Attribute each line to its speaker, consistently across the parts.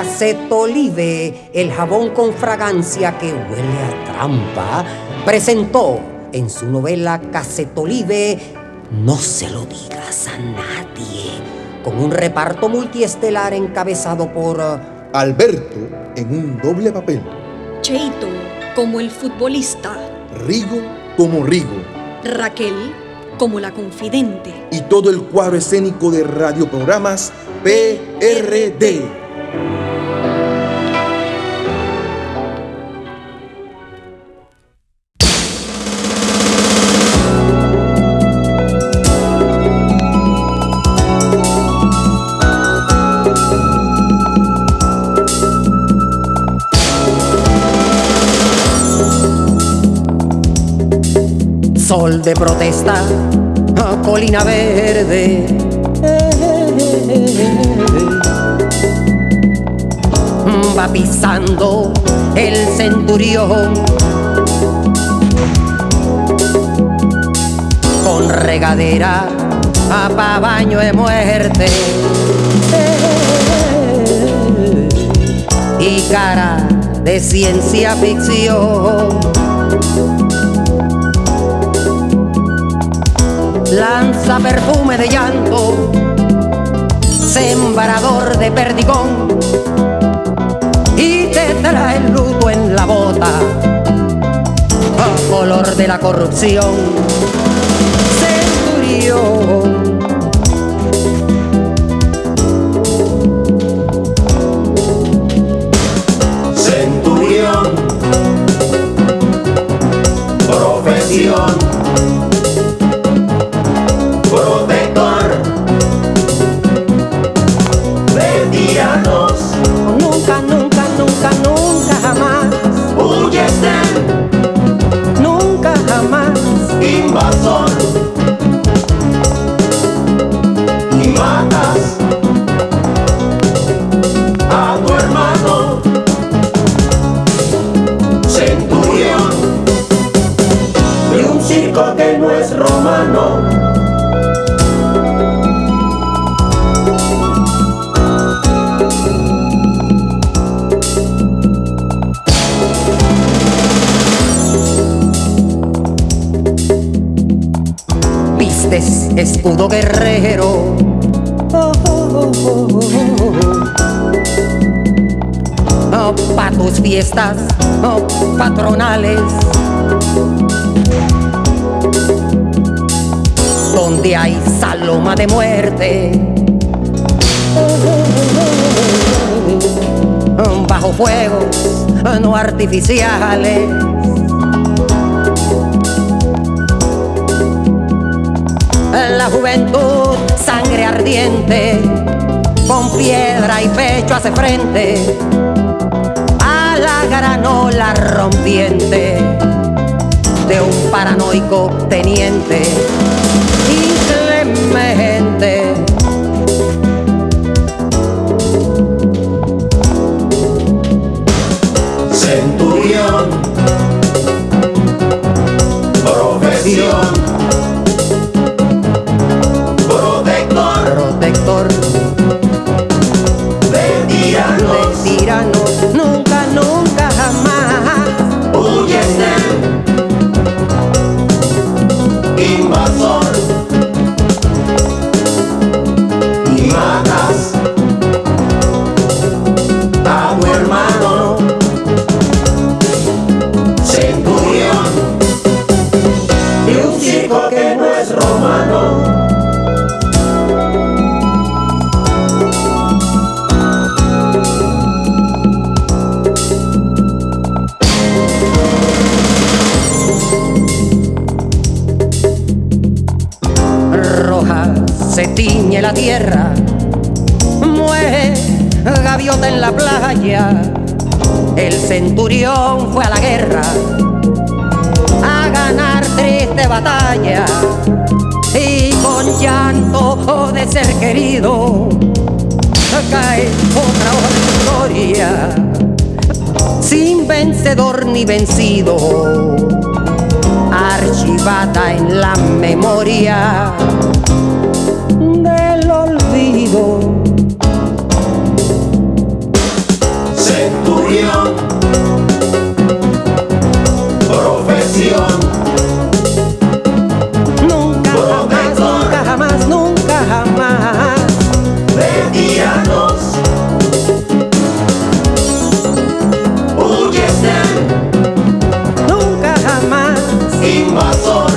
Speaker 1: Cassetolive, el jabón con fragancia que huele a trampa, presentó en su novela Cassetolive No se lo digas a nadie, con un reparto multiestelar encabezado por
Speaker 2: Alberto en un doble papel,
Speaker 3: Cheito como el futbolista,
Speaker 2: Rigo como Rigo
Speaker 3: Raquel como la confidente.
Speaker 2: y todo el cuadro escénico de radioprogramas PRD.
Speaker 1: Sol de protesta, colina verde. Va pisando el centurión con regadera a baño de muerte y cara de ciencia ficción. Lanza perfume de llanto, sembrador de perdigón, y te trae el luto en la bota, a color de la corrupción. Centurión. Vistes escudo guerrero. Oh, oh, oh, oh, oh. pa' tus fiestas patronales. Donde hay saloma de muerte. Bajo fuegos no artificiales. La juventud, sangre ardiente, con piedra y pecho hace frente a la granola rompiente de un paranoico teniente inclemente.
Speaker 4: Centurión,
Speaker 1: la tierra, muere gaviota en la playa. El centurión fue a la guerra a ganar triste batalla. Y con llanto de ser querido cae otra hoja de historia sin vencedor ni vencido archivada en la memoria
Speaker 4: Profesión.
Speaker 1: Nunca jamás, nunca jamás, nunca jamás.
Speaker 4: Retíranos. Huyes.
Speaker 1: Nunca jamás.
Speaker 4: Invasor.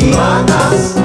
Speaker 4: Y matas.